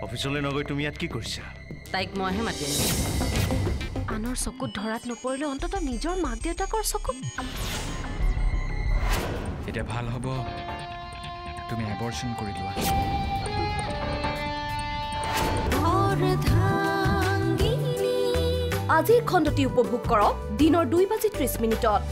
অফিচলৈ নগৈ তুমি ইয়াত কি কৰিছা? তাইক মইহে মাতি আনিম আনৰ চকুত ধৰাত নপৰিলে অন্তত নিজৰ মাক দেউতাকৰ চকুত এতিয়া ভাল হ'ব। তুমি এবৰ্চন কৰি লোৱা। আজিৰ খণ্ডটি উপভোগ কৰক দিনৰ দুই বাজি ত্ৰিছ মিনিটত।